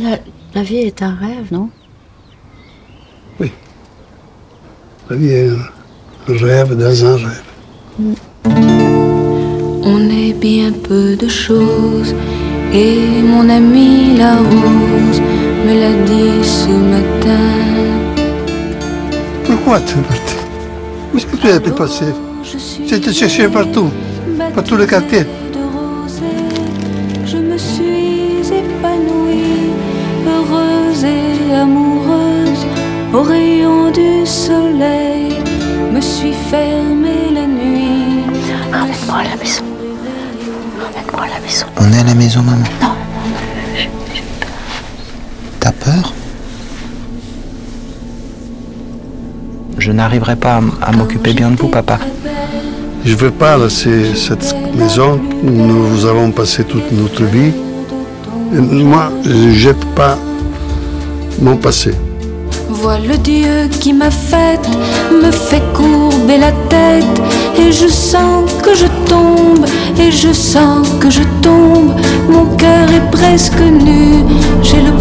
La, la vie est un rêve, non? Oui. La vie est un rêve dans un rêve. On est bien peu de choses et mon ami la rose me l'a dit ce matin. Pourquoi tu es parti Où est-ce que tu as pu passer Je te cherchais partout, par tous les quartiers. de rosée, je me suis épanouie, au rayon du soleil, me suis fermée la nuit. Ramène-moi à la maison. Ramène-moi à la maison. On est à la maison, maman? T'as peur? Je n'arriverai pas à m'occuper bien de vous, papa. Je ne veux pas laisser cette maison où nous avons passé toute notre vie. Et moi, je ne jette pas mon passé. Vois le Dieu qui m'a faite, me fait courber la tête, et je sens que je tombe, et je sens que je tombe, mon cœur est presque nu, j'ai le